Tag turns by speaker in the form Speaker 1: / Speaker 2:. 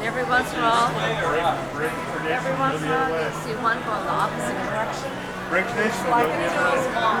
Speaker 1: And every once in a while, every once in a while, you see one going the opposite direction.
Speaker 2: Break this
Speaker 1: Like it's small.